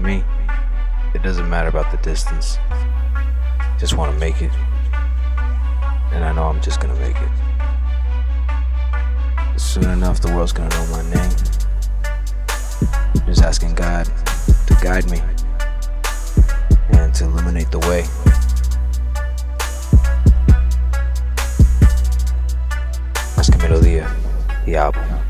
me, it doesn't matter about the distance. Just want to make it. And I know I'm just gonna make it. Soon enough, the world's gonna know my name. Just asking God to guide me and to illuminate the way. Más que melodía y álbum.